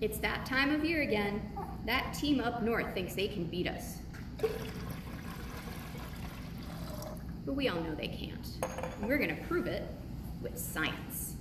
It's that time of year again. That team up north thinks they can beat us. But we all know they can't. And we're gonna prove it with science.